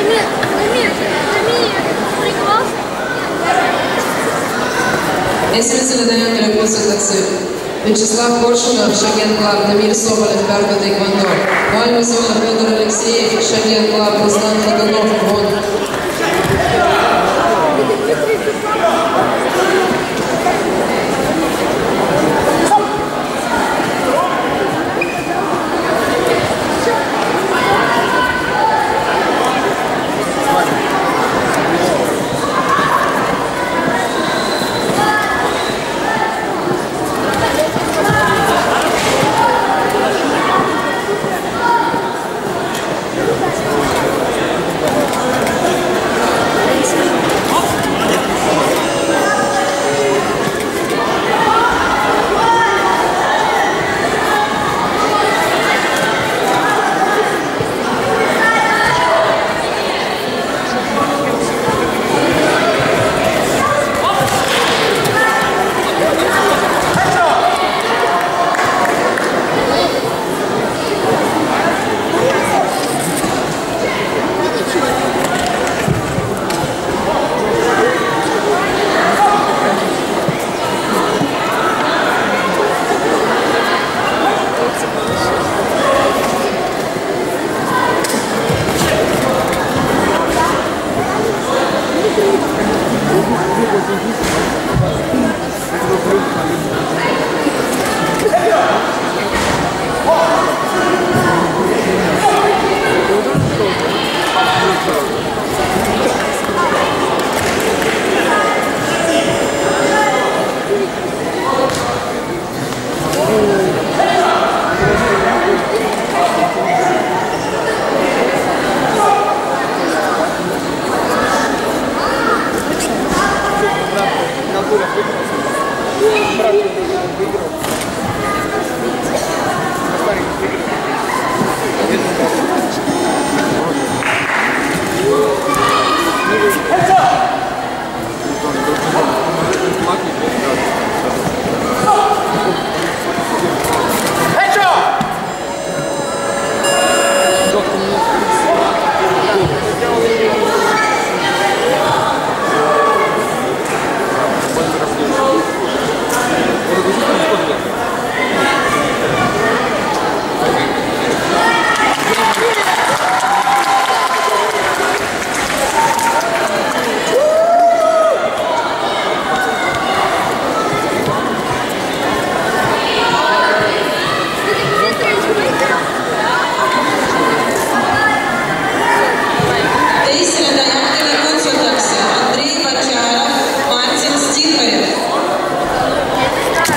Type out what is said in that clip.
Дамир, Дамир, Дамир, прекрасно. esimesele täiendavale kutsutakse Vячеslav Koršunov, Šagen Klav, Damir Sobolev, Kargo Taekwondo. Valmis olla Fedor Aleksejev, Šagen Klav, Ruslan Fotonov, Вон.